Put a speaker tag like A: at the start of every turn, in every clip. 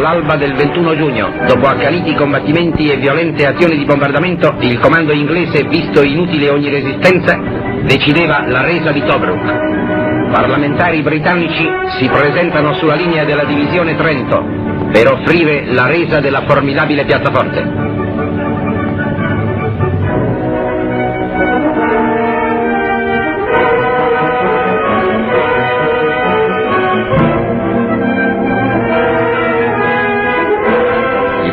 A: All'alba del 21 giugno, dopo accaniti combattimenti e violente azioni di bombardamento, il comando inglese, visto inutile ogni resistenza, decideva la resa di Tobruk. Parlamentari britannici si presentano sulla linea della divisione Trento per offrire la resa della formidabile piazzaforte.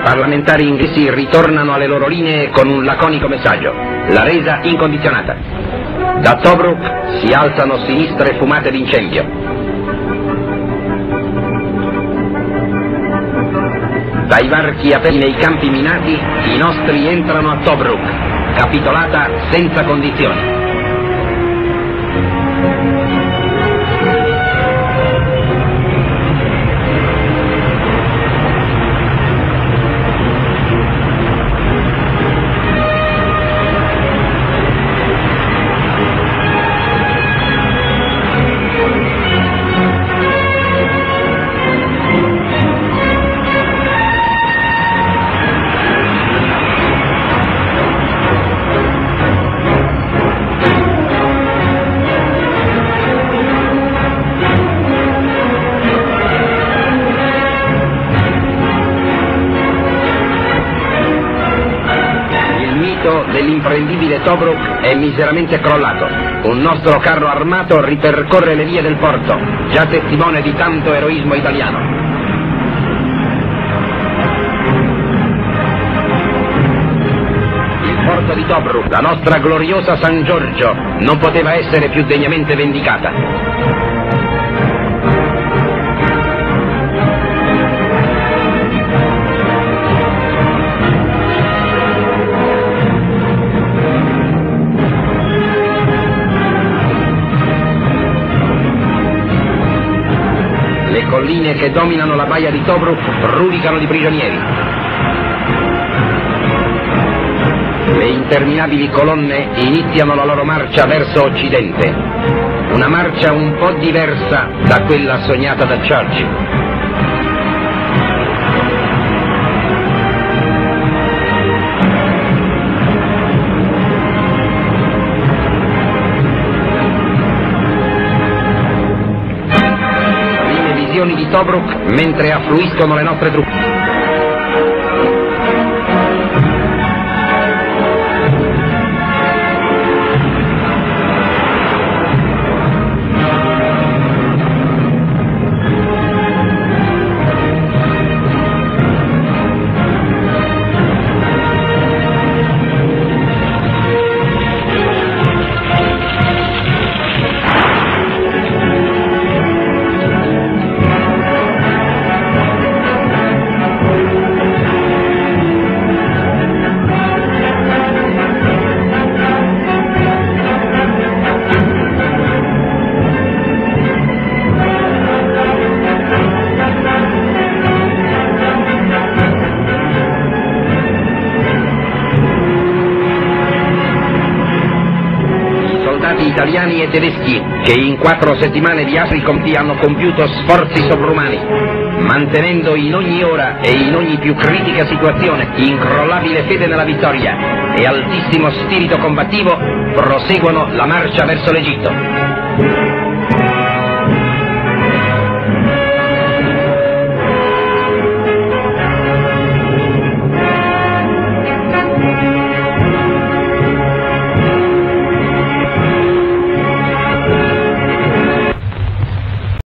A: Parlamentari inglesi ritornano alle loro linee con un laconico messaggio, la resa incondizionata. Da Tobruk si alzano sinistre fumate d'incendio. Dai varchi aperti nei campi minati i nostri entrano a Tobruk, capitolata senza condizioni. L'imprendibile Tobruk è miseramente crollato. Un nostro carro armato ripercorre le vie del porto, già testimone di tanto eroismo italiano. Il porto di Tobruk, la nostra gloriosa San Giorgio, non poteva essere più degnamente vendicata. Colline che dominano la baia di Tobruk brulicano di prigionieri. Le interminabili colonne iniziano la loro marcia verso occidente, una marcia un po' diversa da quella sognata da Churchill. Di Tobruk mentre affluiscono le nostre truppe. Italiani e tedeschi che in quattro settimane di Africonti hanno compiuto sforzi sovrumani, mantenendo in ogni ora e in ogni più critica situazione incrollabile fede nella vittoria e altissimo spirito combattivo, proseguono la marcia verso l'Egitto.